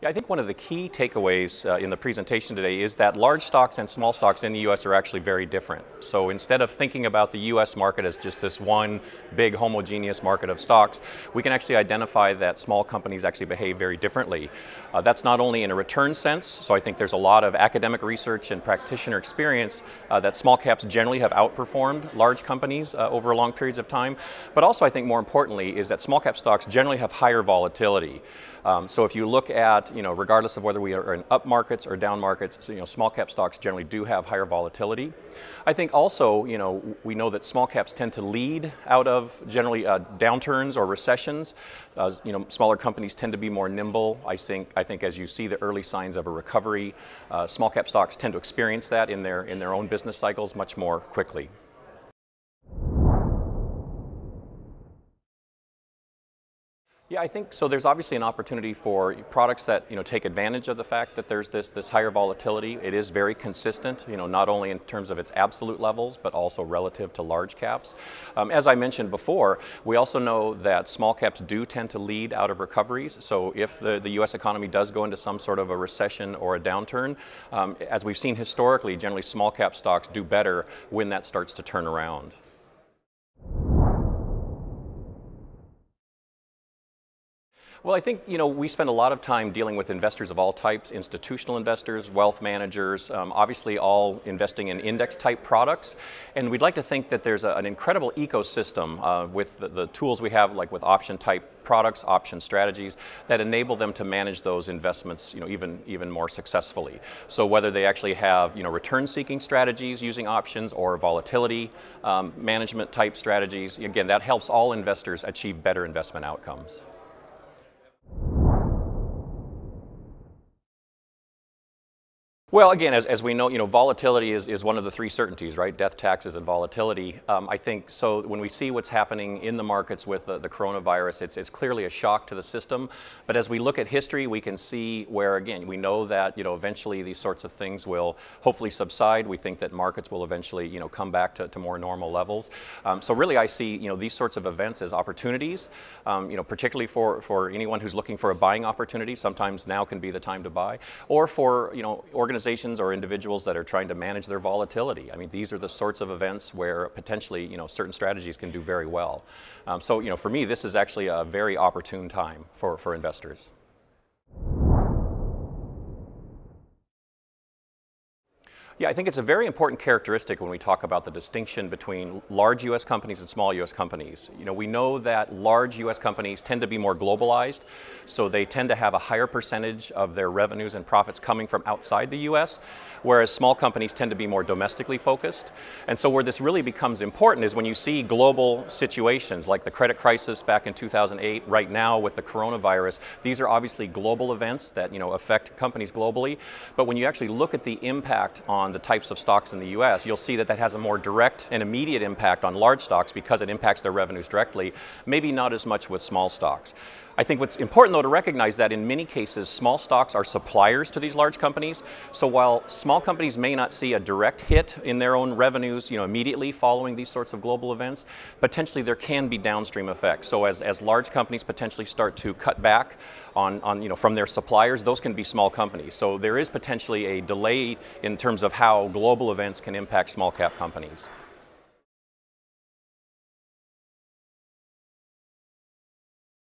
Yeah, I think one of the key takeaways uh, in the presentation today is that large stocks and small stocks in the U.S. are actually very different. So instead of thinking about the U.S. market as just this one big homogeneous market of stocks, we can actually identify that small companies actually behave very differently. Uh, that's not only in a return sense, so I think there's a lot of academic research and practitioner experience uh, that small caps generally have outperformed large companies uh, over long periods of time, but also I think more importantly is that small cap stocks generally have higher volatility. Um, so if you look at, you know, regardless of whether we are in up markets or down markets, so, you know, small cap stocks generally do have higher volatility. I think also, you know, we know that small caps tend to lead out of generally uh, downturns or recessions. Uh, you know, smaller companies tend to be more nimble. I think, I think as you see the early signs of a recovery, uh, small cap stocks tend to experience that in their, in their own business cycles much more quickly. Yeah, I think so. There's obviously an opportunity for products that you know take advantage of the fact that there's this this higher volatility. It is very consistent, you know, not only in terms of its absolute levels, but also relative to large caps. Um, as I mentioned before, we also know that small caps do tend to lead out of recoveries. So if the, the U.S. economy does go into some sort of a recession or a downturn, um, as we've seen historically, generally small cap stocks do better when that starts to turn around. Well, I think you know we spend a lot of time dealing with investors of all types, institutional investors, wealth managers, um, obviously all investing in index type products, and we'd like to think that there's a, an incredible ecosystem uh, with the, the, tools we have, like with option type products, option strategies, that enable them to manage those investments, you know, even even more successfully. So whether they actually have you know return-seeking strategies using options or volatility um, management type strategies, again, that helps all investors achieve better investment outcomes. Well, again, as, as we know, you know, volatility is, is one of the three certainties, right? Death, taxes, and volatility. Um, I think so. When we see what's happening in the markets with the, the, coronavirus, it's, it's clearly a shock to the system. But as we look at history, we can see where, again, we know that you know eventually these sorts of things will hopefully subside. We think that markets will eventually you know come back to, to more normal levels. Um, so really, I see you know these sorts of events as opportunities. Um, you know, particularly for for anyone who's looking for a buying opportunity. Sometimes now can be the time to buy, or for you know organizations organizations or individuals that are trying to manage their volatility. I mean, these are the sorts of events where potentially, you know, certain strategies can do very well. Um, so, you know, for me, this is actually a very opportune time for, for investors. Yeah, I think it's a very important characteristic when we talk about the distinction between large U.S. companies and small U.S. companies. You know, we know that large U.S. companies tend to be more globalized, so they tend to have a higher percentage of their revenues and profits coming from outside the U.S., whereas small companies tend to be more domestically focused. And so where this really becomes important is when you see global situations like the credit crisis back in 2008, right now with the coronavirus, these are obviously global events that, you know, affect companies globally. But when you actually look at the impact on on the types of stocks in the US, you'll see that that has a more direct and immediate impact on large stocks because it impacts their revenues directly, maybe not as much with small stocks. I think what's important though to recognize that in many cases small stocks are suppliers to these large companies. So while small companies may not see a direct hit in their own revenues, you know, immediately following these sorts of global events, potentially there can be downstream effects. So as, as large companies potentially start to cut back on, on, you know, from their suppliers, those can be small companies. So there is potentially a delay in terms of how global events can impact small cap companies.